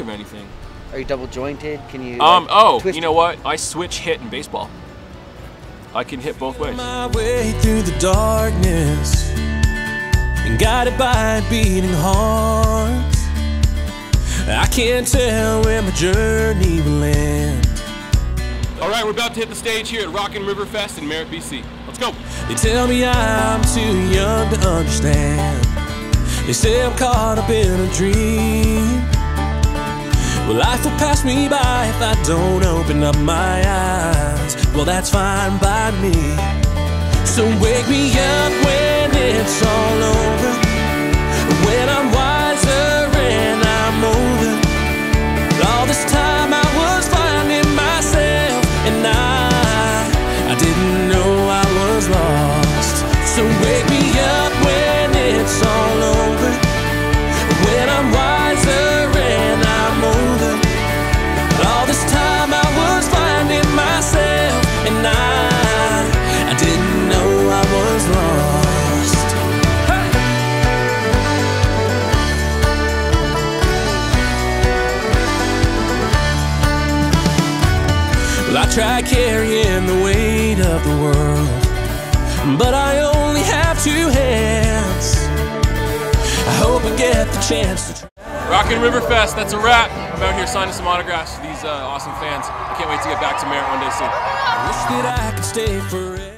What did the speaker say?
everything. Are you double jointed? Can you? Um. like, Oh, twist you know what? I switch hit in baseball. I can hit both ways. my way through the darkness and guided by a beating heart. I can't tell where my journey will end. All right, we're about to hit the stage here at Rockin' River Fest in Merritt, BC. Let's go. They tell me I'm too young to understand. They say I'm caught up in a dream. Well, life will pass me by if I don't open up my eyes. Well, that's fine by me. So wake me up try carrying the weight of the world, but I only have two hands. I hope I get the chance to try. Rockin' River Fest. That's a wrap. I'm out here signing some autographs for these uh, awesome fans. I can't wait to get back to Merritt one day soon. I Wish that I could stay for